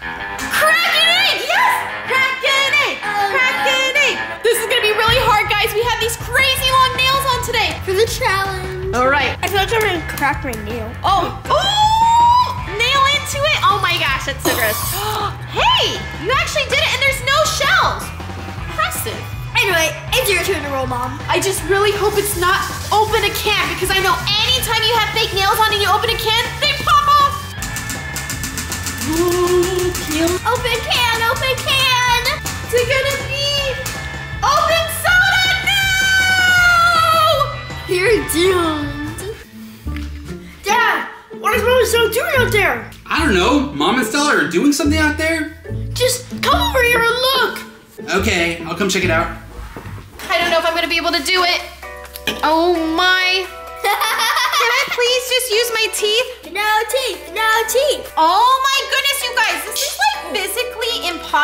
Crack an egg! Yes! Crack an egg! Crack an egg! This is gonna be really hard, guys. We have these crazy long nails on today. For the challenge. All right. I feel like I'm gonna crack my nail. Oh, oh! Nail into it. Oh my gosh, that's so gross. hey, you actually did it, and there's no shells. Impressive. Anyway, it's your turn to roll, Mom. I just really hope it's not open a can because I know anytime you have fake nails on and you open a can, they pop off. Ooh. Open can, open can. What's it gonna be? Open soda! No! You're doomed. Dad, what is Mom so doing out there? I don't know. Mom and Stella are doing something out there? Just come over here and look. Okay, I'll come check it out. I don't know if I'm gonna be able to do it. Oh my. Can I please just use my teeth? no teeth, no teeth. Oh my goodness, you guys.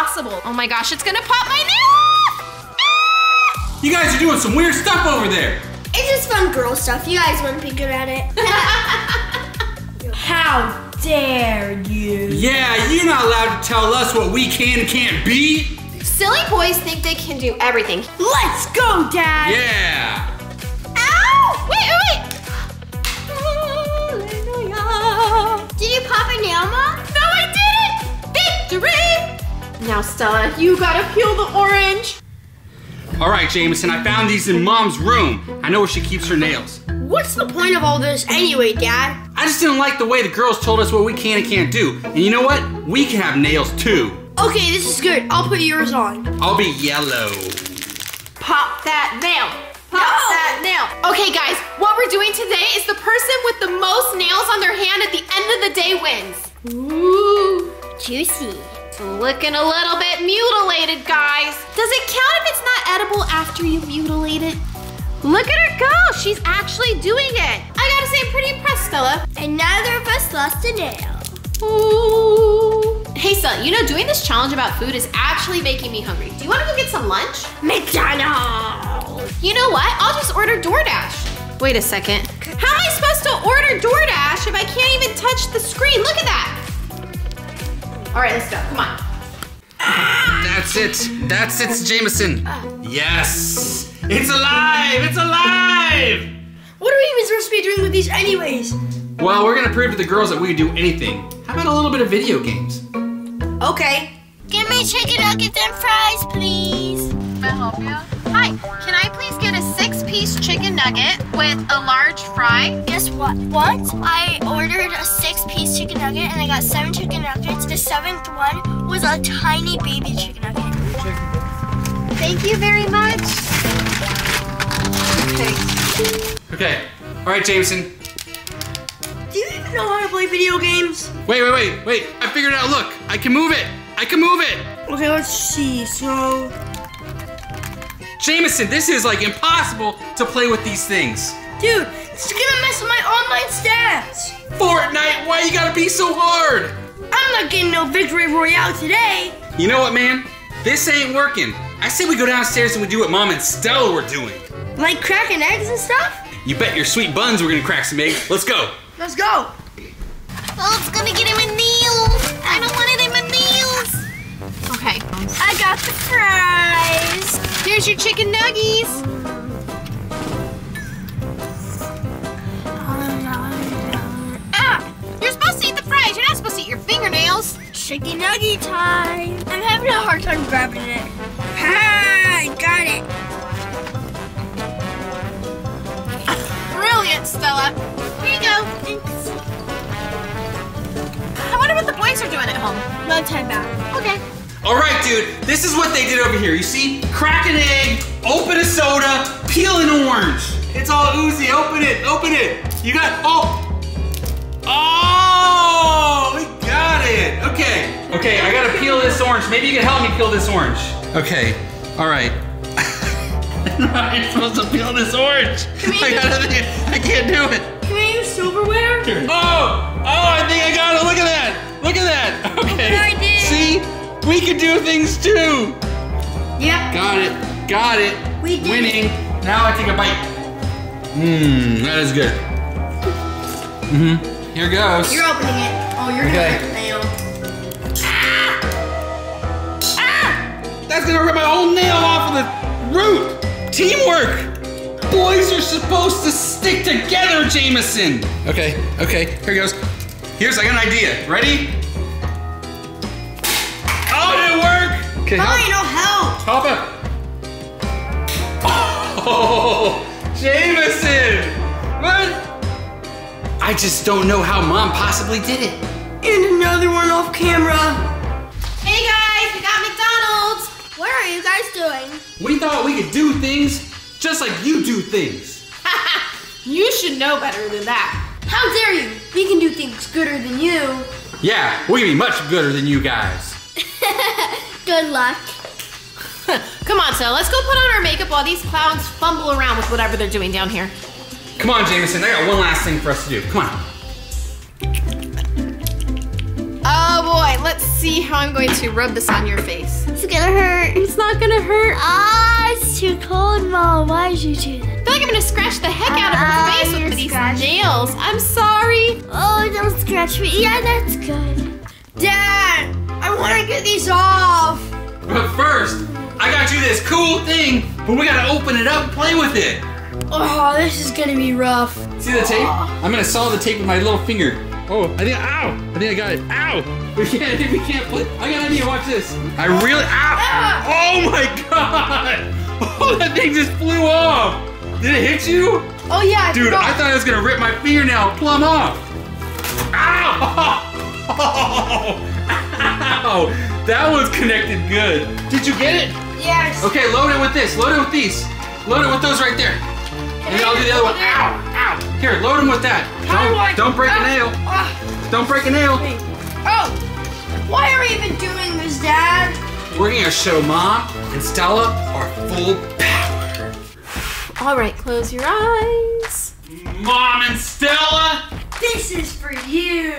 This is like physically impossible. Oh my gosh, it's gonna pop my nail off! Ah! You guys are doing some weird stuff over there. It's just fun girl stuff. You guys wouldn't be good at it. How dare you? Yeah, you're not allowed to tell us what we can and can't be. Silly boys think they can do everything. Let's go, Dad! Yeah. Ow! Wait, wait, wait! Hallelujah. Did you pop a nail, Mom? Now, Stella, you gotta peel the orange. All right, Jameson, I found these in Mom's room. I know where she keeps her nails. What's the point of all this anyway, Dad? I just didn't like the way the girls told us what we can and can't do. And you know what? We can have nails too. Okay, this is good. I'll put yours on. I'll be yellow. Pop that nail. Pop that nail. Okay, guys, what we're doing today is the person with the most nails on their hand at the end of the day wins. Ooh. Juicy. It's looking a little bit mutilated, guys. Does it count if it's not edible after you mutilate it? Look at her go. She's actually doing it. I gotta say, I'm pretty impressed, Stella. And neither of us lost a nail. Ooh. Hey, Stella, you know, doing this challenge about food is actually making me hungry. Do you want to go get some lunch? McDonald's. You know what? I'll just order DoorDash. Wait a second. How am I supposed to order DoorDash if I can't even touch the screen? Look at that. All right, let's go. Come on. That's it. That's it, Jameson. Yes. It's alive. It's alive. What are we even supposed to be doing with these anyways? Well, we're gonna prove to the girls that we can do anything. How about a little bit of video games? Okay. Give me chicken nuggets and fries, please. Can I help you? Hi, can I please get a six-piece chicken nugget with a large fry? Guess what? What? I ordered a six-piece chicken nugget and I got seven chicken nuggets. The seventh one was a tiny baby chicken nugget. Thank you very much. Okay. Okay. All right, Jameson. Do you even know how to play video games? Wait, wait, wait, wait. I figured it out. Look, I can move it. I can move it. Okay, let's see. So, Jameson, this is like impossible to play with these things. dude, it's gonna mess with my online stats. Fortnite, why you gotta be so hard? I'm not getting no victory royale today. You know what, man? This ain't working. I say we go downstairs and we do what Mom and Stella were doing. Like cracking eggs and stuff. You bet your sweet buns we're gonna crack some eggs. Let's go. Let's go. Oh, it's gonna get in my nails. I don't want it in my nails. Okay. I got the fries. Here's your chicken nuggies. Ah! You're supposed to eat the fries. You're not supposed to eat your fingernails. Chicken nugget time. I'm having a hard time grabbing it. Ha! I got it. Brilliant, Stella. Here you go. Thanks. I wonder what the boys are doing at home. No time back. Okay. All right, dude. This is what they did over here. You see? Crack an egg, open a soda, peel an orange. It's all oozy. Open it. Open it. You got. Oh. Oh, we got it. Okay. Okay, I gotta peel this orange. Maybe you can help me peel this orange. Okay. All right. I'm supposed to peel this orange. I gotta think. I can't do it. Can we use silverware? Oh! Oh, I think I got it. Look at that. Look at that. Okay. We can do things too. Yep. Got it. Got it. We did Winning. Now I take a bite. Mmm, that is good. Mm hmm Here goes. You're opening it. Oh, you're okay. gonna ah! ah! That's gonna rip my whole nail off of the root. Teamwork. Boys are supposed to stick together, Jameson. Okay, okay, here goes. Here's, I got an idea. Ready? Okay, Fine, I'll help. Hop up. Oh, Jameson! What? I just don't know how mom possibly did it. And another one off camera. Hey guys, we got McDonald's. What are you guys doing? We thought we could do things just like you do things. you should know better than that. How dare you? We can do things gooder than you. Yeah, we can be much gooder than you guys. Good luck. Come on, so let's go put on our makeup while these clowns fumble around with whatever they're doing down here. Come on, Jameson, I got one last thing for us to do. Come on. Oh boy, let's see how I'm going to rub this on your face. It's gonna hurt. It's not gonna hurt. Ah, it's too cold, Mom. Why did you do that? I feel like I'm gonna scratch the heck out of her Ah, face with these scratching. nails. I'm sorry. Oh, don't scratch me. Yeah, that's good. Dad, I want to get these off. But first, I got you this cool thing, but we gotta open it up and play with it. Oh, this is gonna be rough. See the tape? Oh. I'm gonna saw the tape with my little finger. Oh, I think, ow! I think I got it. Ow! We can't, I think we can't put, I got an idea, watch this. I really, ow! Ah! Oh my god! Oh, that thing just flew off! Did it hit you? Oh yeah, I Dude, forgot. I thought I was gonna rip my fingernail plumb off. Ow! Oh, Ow! That was connected good. Did you get it? Yes. Okay, load it with this. Load it with these. Load it with those right there. And then I'll do the other one. Ow! Ow! Here, load them with that. Don't, don't break a nail. Ah, Don't break a nail. oh, why are we even doing this, Dad? We're gonna show Mom and Stella our full power. All right, close your eyes. Mom and Stella? This is for you.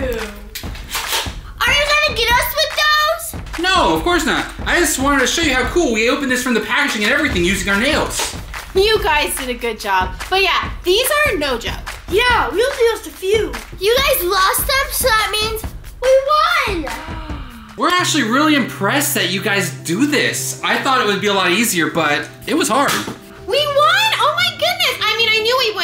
Are you gonna get us with those? No, of course not. I just wanted to show you how cool we opened this from the packaging and everything using our nails. You guys did a good job. But yeah, these are no joke. Yeah, we'll do just a few. You guys lost them, so that means we won. We're actually really impressed that you guys do this. I thought it would be a lot easier, but it was hard.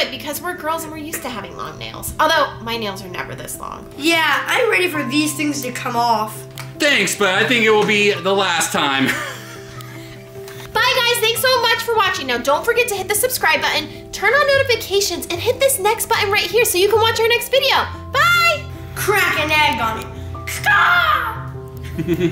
Mean, I knew we would because we're girls and we're used to having long nails. Although my nails are never this long. Yeah, I'm ready for these things to come off. Thanks, but I think it will be the last time. Bye guys, thanks so much for watching. Now don't forget to hit the subscribe button, turn on notifications, and hit this next button right here so you can watch our next video. Bye! Crack an egg on it. Scar!